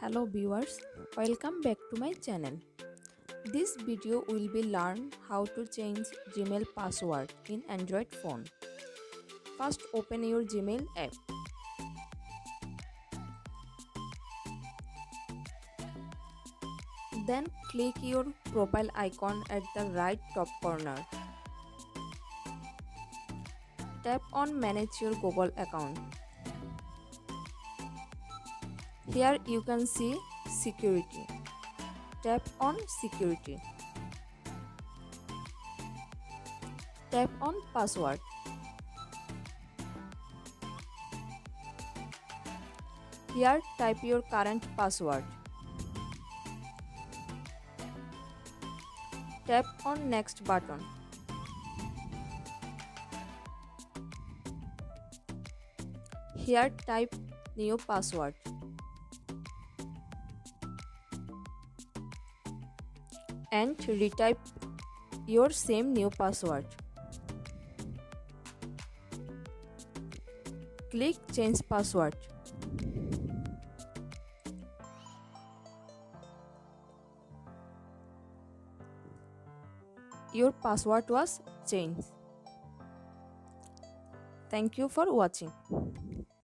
Hello viewers, welcome back to my channel. This video will be learn how to change Gmail password in Android phone. First open your Gmail app. Then click your profile icon at the right top corner. Tap on manage your Google account. Here you can see security. Tap on security. Tap on password. Here type your current password. Tap on next button. Here type new password. And retype your same new password. Click change password. Your password was changed. Thank you for watching.